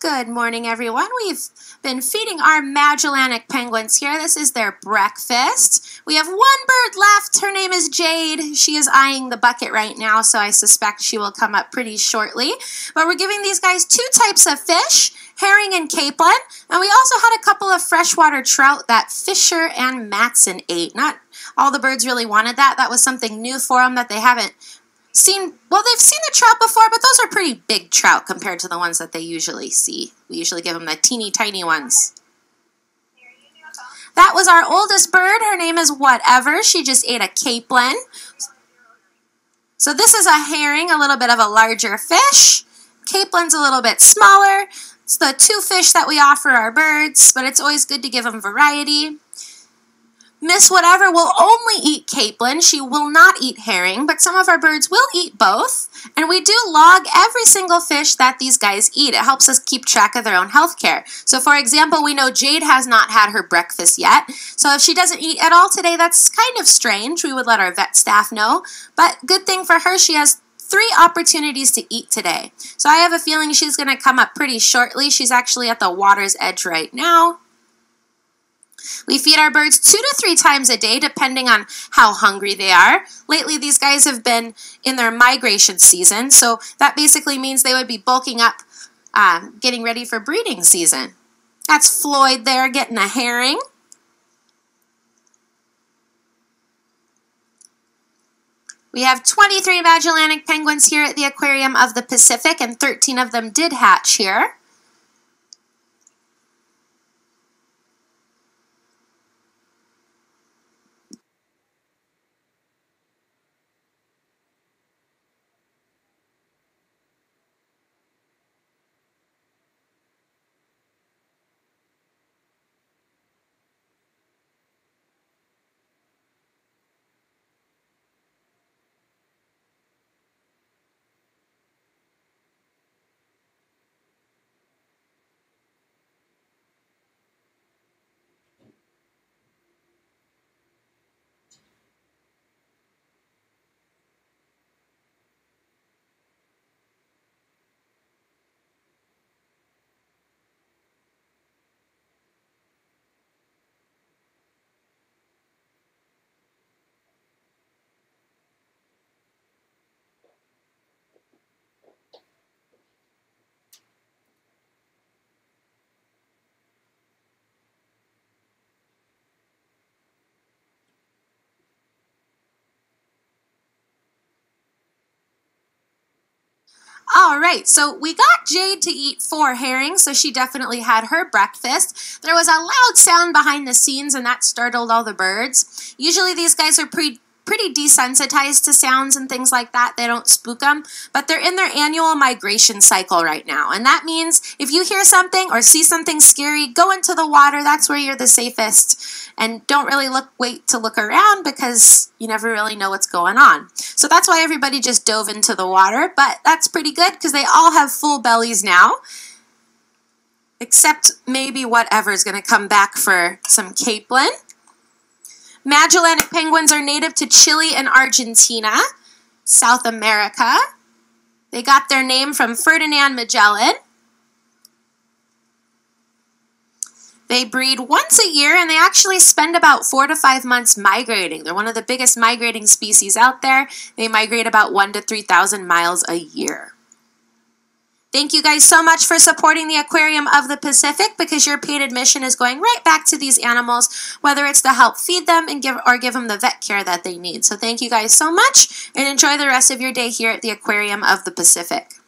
Good morning, everyone. We've been feeding our Magellanic penguins here. This is their breakfast. We have one bird left. Her name is Jade. She is eyeing the bucket right now, so I suspect she will come up pretty shortly. But we're giving these guys two types of fish, herring and capelin. And we also had a couple of freshwater trout that Fisher and Matson ate. Not all the birds really wanted that. That was something new for them that they haven't seen well they've seen the trout before but those are pretty big trout compared to the ones that they usually see. We usually give them the teeny tiny ones. That was our oldest bird. Her name is whatever. She just ate a capelin. So this is a herring a little bit of a larger fish. Capelin's a little bit smaller. It's the two fish that we offer our birds but it's always good to give them variety Miss Whatever will only eat capelin. She will not eat herring, but some of our birds will eat both. And we do log every single fish that these guys eat. It helps us keep track of their own health care. So for example, we know Jade has not had her breakfast yet. So if she doesn't eat at all today, that's kind of strange. We would let our vet staff know. But good thing for her, she has three opportunities to eat today. So I have a feeling she's going to come up pretty shortly. She's actually at the water's edge right now. We feed our birds two to three times a day, depending on how hungry they are. Lately, these guys have been in their migration season, so that basically means they would be bulking up, uh, getting ready for breeding season. That's Floyd there getting a herring. We have 23 Magellanic penguins here at the Aquarium of the Pacific, and 13 of them did hatch here. All right, so we got Jade to eat four herrings, so she definitely had her breakfast. There was a loud sound behind the scenes, and that startled all the birds. Usually these guys are pretty pretty desensitized to sounds and things like that. They don't spook them, but they're in their annual migration cycle right now. And that means if you hear something or see something scary, go into the water. That's where you're the safest. And don't really look wait to look around because you never really know what's going on. So that's why everybody just dove into the water, but that's pretty good because they all have full bellies now. Except maybe whatever is going to come back for some capelin. Magellanic penguins are native to Chile and Argentina, South America. They got their name from Ferdinand Magellan. They breed once a year and they actually spend about four to five months migrating. They're one of the biggest migrating species out there. They migrate about one to 3,000 miles a year. Thank you guys so much for supporting the Aquarium of the Pacific because your paid admission is going right back to these animals, whether it's to help feed them and give or give them the vet care that they need. So thank you guys so much and enjoy the rest of your day here at the Aquarium of the Pacific.